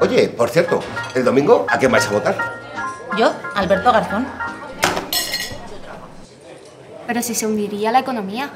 Oye, por cierto, el domingo, ¿a quién vais a votar? Yo, Alberto Garzón. Pero si se hundiría la economía.